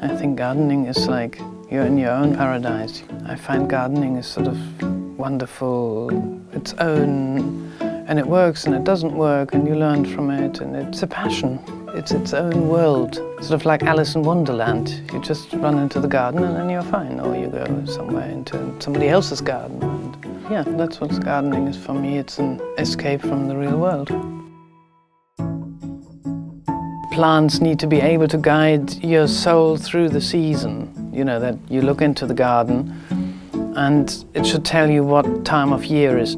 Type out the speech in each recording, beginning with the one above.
I think gardening is like you're in your own paradise. I find gardening is sort of wonderful, its own, and it works and it doesn't work, and you learn from it, and it's a passion. It's its own world, sort of like Alice in Wonderland. You just run into the garden and then you're fine, or you go somewhere into somebody else's garden. And yeah, that's what gardening is for me. It's an escape from the real world. Plants need to be able to guide your soul through the season. You know, that you look into the garden and it should tell you what time of year is.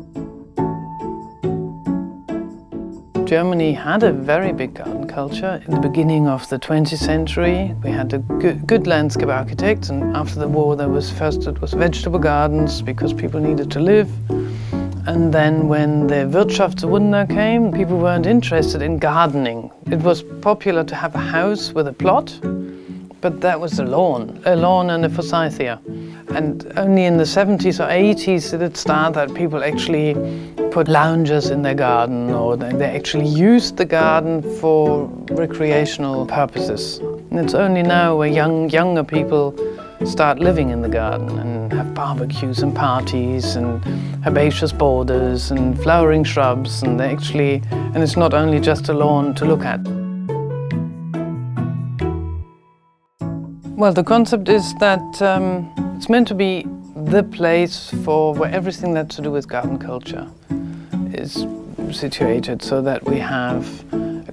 Germany had a very big garden culture. In the beginning of the 20th century, we had a good, good, landscape architects, and after the war, there was first it was vegetable gardens because people needed to live. And then when the Wirtschaftswunder came, people weren't interested in gardening. It was popular to have a house with a plot, but that was a lawn, a lawn and a forsythia. And only in the 70s or 80s did it start that people actually put lounges in their garden or they actually used the garden for recreational purposes. And it's only now where young, younger people start living in the garden and have barbecues and parties and herbaceous borders and flowering shrubs and actually, and it's not only just a lawn to look at. Well, the concept is that um, it's meant to be the place for where everything that's to do with garden culture is situated so that we have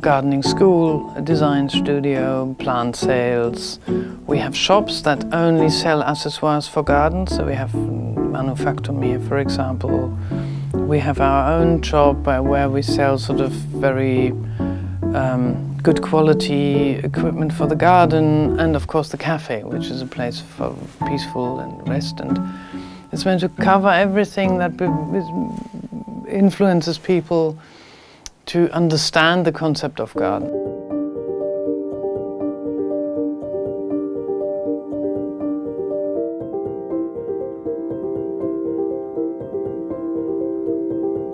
gardening school, a design studio, plant sales. We have shops that only sell accessoires for gardens. So we have Manufactum here, for example. We have our own shop where we sell sort of very um, good quality equipment for the garden and of course the cafe, which is a place for peaceful and rest. And it's meant to cover everything that influences people to understand the concept of garden.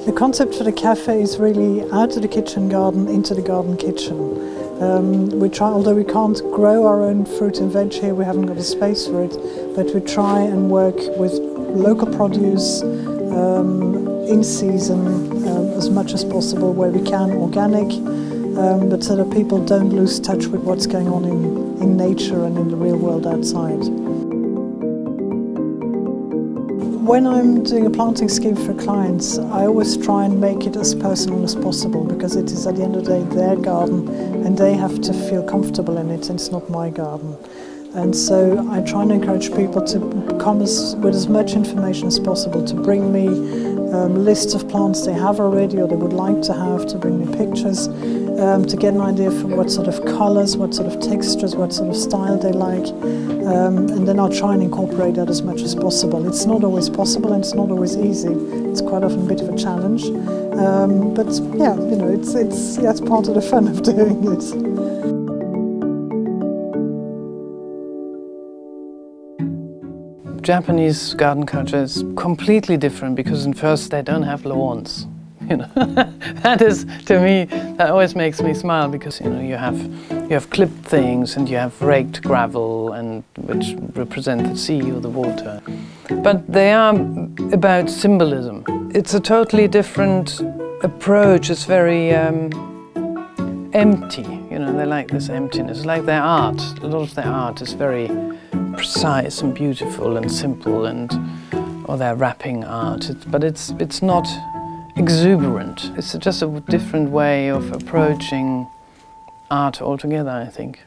The concept for the cafe is really out of the kitchen garden into the garden kitchen. Um, we try, although we can't grow our own fruit and veg here, we haven't got the space for it, but we try and work with local produce um, in season as much as possible where we can, organic, um, but so that people don't lose touch with what's going on in, in nature and in the real world outside. When I'm doing a planting scheme for clients, I always try and make it as personal as possible because it is at the end of the day their garden and they have to feel comfortable in it and it's not my garden. And so I try and encourage people to come as, with as much information as possible, to bring me um, lists of plants they have already or they would like to have, to bring me pictures, um, to get an idea for what sort of colours, what sort of textures, what sort of style they like. Um, and then I'll try and incorporate that as much as possible. It's not always possible and it's not always easy. It's quite often a bit of a challenge. Um, but yeah, you know, it's, it's, that's part of the fun of doing it. Japanese garden culture is completely different because in first they don't have lawns. You know, that is to me that always makes me smile because you know you have you have clipped things and you have raked gravel and which represent the sea or the water. But they are about symbolism. It's a totally different approach. It's very um, empty. You know, they like this emptiness. Like their art. A lot of their art is very precise and beautiful and simple and oh, or their wrapping art. It's, but it's it's not exuberant. It's just a different way of approaching art altogether, I think.